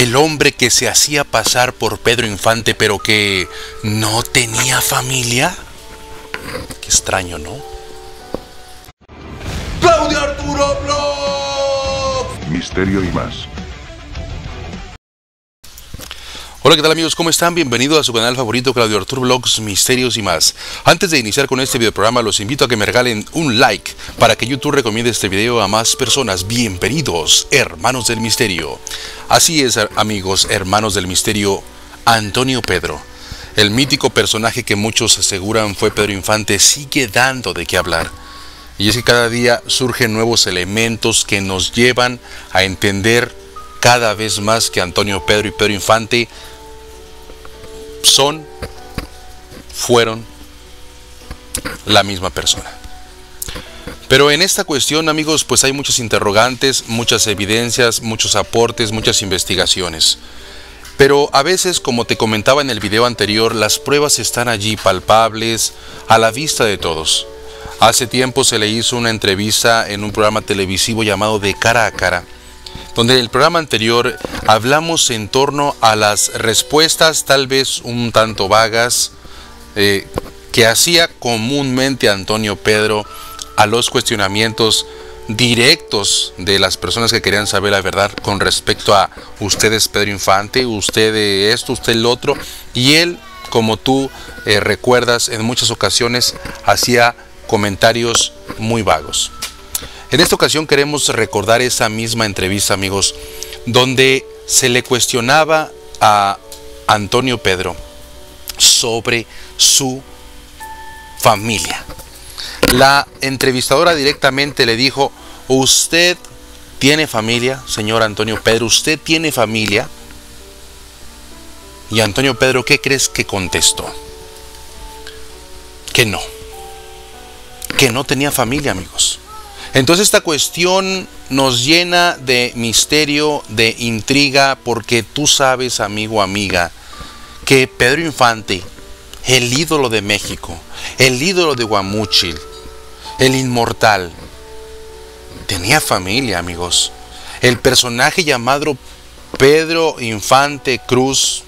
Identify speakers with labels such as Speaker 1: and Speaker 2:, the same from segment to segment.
Speaker 1: el hombre que se hacía pasar por Pedro Infante pero que no tenía familia. Qué extraño, ¿no?
Speaker 2: Claudio Arturo Blog.
Speaker 3: Misterio y más.
Speaker 1: Hola, ¿qué tal amigos? ¿Cómo están? Bienvenidos a su canal favorito Claudio Arturo Vlogs, Misterios y más. Antes de iniciar con este video programa, los invito a que me regalen un like para que YouTube recomiende este video a más personas. Bienvenidos, hermanos del misterio. Así es, amigos, hermanos del misterio, Antonio Pedro. El mítico personaje que muchos aseguran fue Pedro Infante sigue dando de qué hablar. Y es que cada día surgen nuevos elementos que nos llevan a entender cada vez más que Antonio Pedro y Pedro Infante son, fueron la misma persona. Pero en esta cuestión, amigos, pues hay muchas interrogantes, muchas evidencias, muchos aportes, muchas investigaciones. Pero a veces, como te comentaba en el video anterior, las pruebas están allí palpables, a la vista de todos. Hace tiempo se le hizo una entrevista en un programa televisivo llamado De Cara a Cara donde en el programa anterior hablamos en torno a las respuestas tal vez un tanto vagas eh, que hacía comúnmente Antonio Pedro a los cuestionamientos directos de las personas que querían saber la verdad con respecto a ustedes Pedro Infante, usted esto, usted el otro, y él, como tú eh, recuerdas, en muchas ocasiones hacía comentarios muy vagos. En esta ocasión queremos recordar esa misma entrevista, amigos, donde se le cuestionaba a Antonio Pedro sobre su familia. La entrevistadora directamente le dijo, ¿usted tiene familia, señor Antonio Pedro? ¿Usted tiene familia? Y Antonio Pedro, ¿qué crees que contestó? Que no. Que no tenía familia, amigos. Entonces esta cuestión nos llena de misterio, de intriga, porque tú sabes, amigo, amiga, que Pedro Infante, el ídolo de México, el ídolo de Guamúchil, el inmortal, tenía familia, amigos. El personaje llamado Pedro Infante Cruz,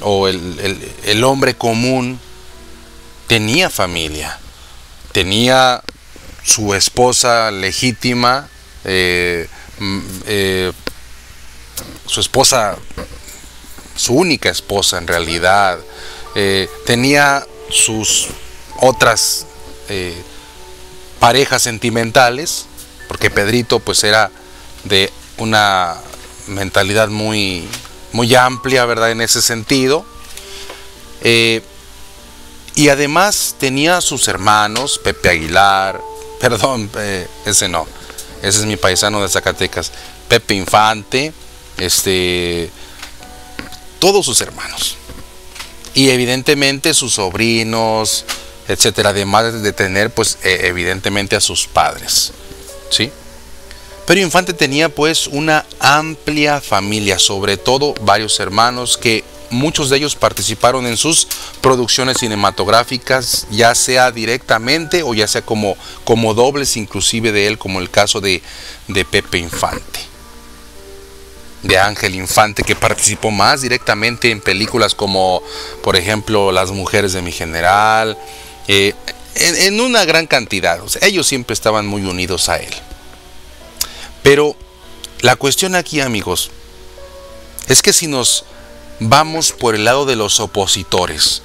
Speaker 1: o el, el hombre común, tenía familia. Tenía su esposa legítima, eh, eh, su esposa, su única esposa en realidad, eh, tenía sus otras parejas sentimentales, porque Pedrito pues era de una mentalidad muy, muy amplia, ¿verdad? En ese sentido. y además tenía sus hermanos, Pepe Aguilar, perdón, ese no, ese es mi paisano de Zacatecas, Pepe Infante, este, todos sus hermanos. Y evidentemente sus sobrinos, etcétera, además de tener, pues, e, evidentemente a sus padres. ¿Sí? Pero Infante tenía pues una amplia familia, sobre todo varios hermanos que muchos de ellos participaron en sus producciones cinematográficas, ya sea directamente o ya sea como, como dobles inclusive de él, como el caso de, de Pepe Infante, de Ángel Infante, que participó más directamente en películas como, por ejemplo, Las mujeres de mi general, eh, en, una gran cantidad. ellos siempre estaban muy unidos a él. Pero la cuestión aquí, amigos, es que si nos vamos por el lado de los opositores,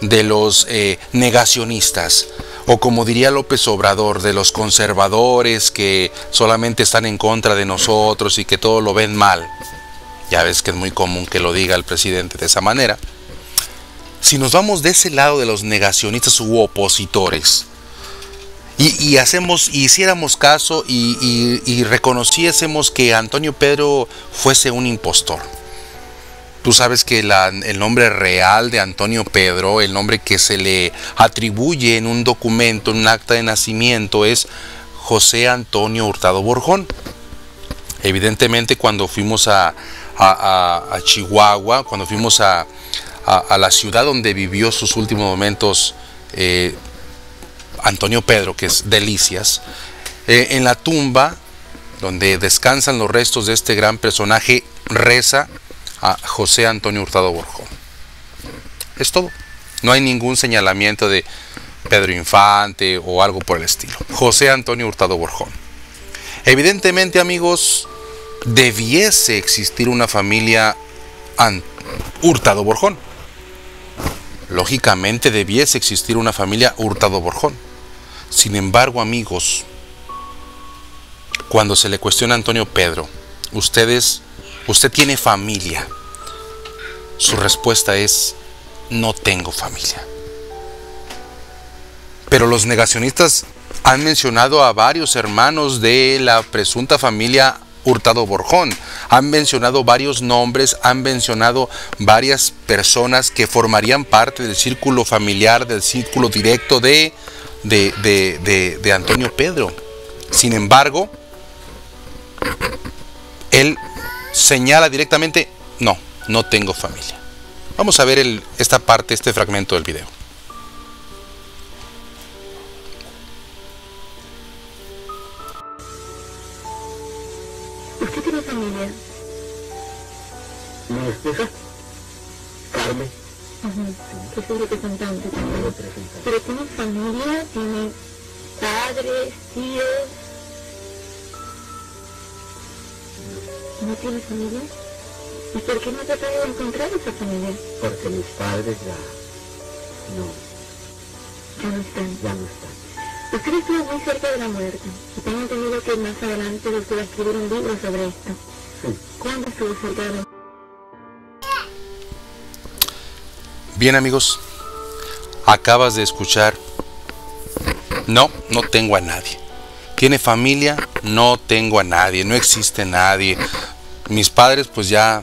Speaker 1: de los eh, negacionistas, o como diría López Obrador, de los conservadores que solamente están en contra de nosotros y que todo lo ven mal. Ya ves que es muy común que lo diga el presidente de esa manera. Si nos vamos de ese lado de los negacionistas u opositores, y, hacemos, hiciéramos caso y, y reconociésemos que Antonio Pedro fuese un impostor, Tú sabes que el nombre real de Antonio Pedro, el nombre que se le atribuye en un documento, en un acta de nacimiento, es José Antonio Hurtado Borjón. Evidentemente cuando fuimos a, Chihuahua, cuando fuimos a, la ciudad donde vivió sus últimos momentos eh, Antonio Pedro, que es Delicias, eh, en la tumba donde descansan los restos de este gran personaje, reza a José Antonio Hurtado Borjón. Es todo. No hay ningún señalamiento de Pedro Infante o algo por el estilo. José Antonio Hurtado Borjón. Evidentemente, amigos, debiese existir una familia Hurtado Borjón. Lógicamente debiese existir una familia Hurtado Borjón. Sin embargo, amigos, cuando se le cuestiona a Antonio Pedro, ustedes, usted tiene familia. Su respuesta es, no tengo familia. Pero los negacionistas han mencionado a varios hermanos de la presunta familia Hurtado Borjón. Han mencionado varios nombres, han mencionado varias personas que formarían parte del círculo familiar, del círculo directo de, de, de Antonio Pedro. Sin embargo, él señala directamente, no, no tengo familia. Vamos a ver el, esta parte, este fragmento del video.
Speaker 3: ¿Usted tiene familia?
Speaker 4: Mi esposa, Carmen,
Speaker 3: que también.
Speaker 4: tengo tres hijas.
Speaker 3: Pero tiene familia, tiene padres, tíos. ¿No tiene familia? ¿Y por qué no te ha podido encontrar esa familia?
Speaker 4: Porque mis padres ya no,
Speaker 3: Ya no están.
Speaker 4: ya no están.
Speaker 3: Usted estuvo muy cerca de la muerte. Y tengo entendido que más adelante usted va a escribir un libro sobre esto.
Speaker 4: Sí.
Speaker 3: ¿Cuándo estuvo cerca de la muerte?
Speaker 1: Bien amigos, acabas de escuchar, no, no tengo a nadie. ¿Tiene familia? No tengo a nadie, no existe nadie. Mis padres pues ya,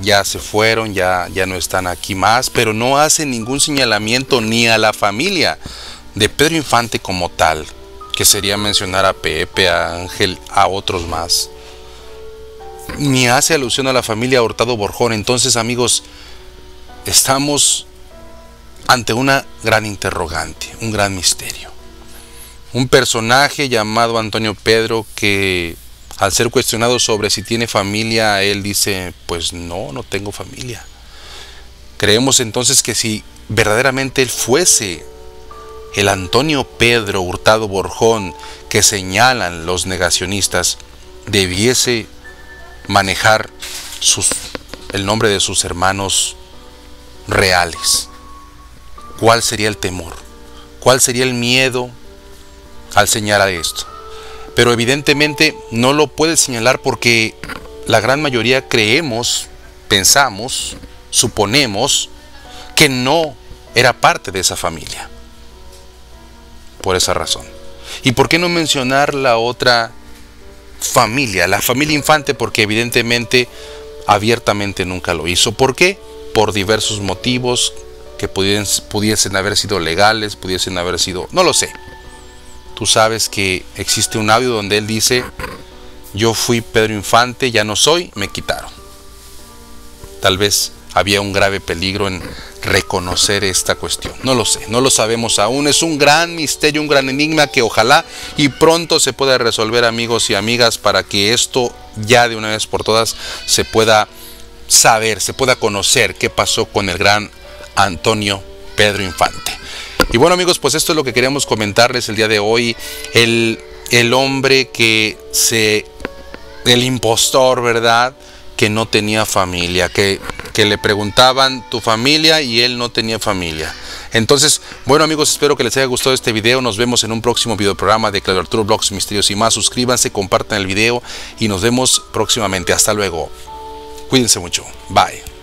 Speaker 1: ya se fueron, ya, ya no están aquí más, pero no hacen ningún señalamiento ni a la familia de Pedro Infante como tal, que sería mencionar a Pepe, a Ángel, a otros más. Ni hace alusión a la familia Hurtado Borjón. Entonces amigos, estamos ante una gran interrogante, un gran misterio. Un personaje llamado Antonio Pedro que al ser cuestionado sobre si tiene familia, él dice, pues no, no tengo familia. Creemos entonces que si verdaderamente él fuese el Antonio Pedro Hurtado Borjón que señalan los negacionistas, debiese manejar el nombre de sus hermanos reales. ¿Cuál sería el temor? ¿Cuál sería el miedo al señalar esto? Pero evidentemente no lo puede señalar porque la gran mayoría creemos, pensamos, suponemos que no era parte de esa familia. Por esa razón. ¿Y por qué no mencionar la otra familia, la familia infante? Porque evidentemente abiertamente nunca lo hizo. ¿Por qué? Por diversos motivos que pudiesen, pudiesen haber sido legales, pudiesen haber sido, no lo sé. Tú sabes que existe un audio donde él dice, yo fui Pedro Infante, ya no soy, me quitaron. Tal vez había un grave peligro en reconocer esta cuestión. No lo sé, no lo sabemos aún. Es un gran misterio, un gran enigma que ojalá y pronto se pueda resolver amigos y amigas para que esto ya de una vez por todas se pueda saber, se pueda conocer qué pasó con el gran Antonio Pedro Infante. Y bueno amigos, pues esto es lo que queríamos comentarles el día de hoy. El, el hombre que se... El impostor, ¿verdad? Que no tenía familia, que, que le preguntaban tu familia y él no tenía familia. Entonces, bueno amigos, espero que les haya gustado este video. Nos vemos en un próximo video programa de Claudio Arturo Blogs Misterios y más. Suscríbanse, compartan el video y nos vemos próximamente. Hasta luego. Cuídense mucho. Bye.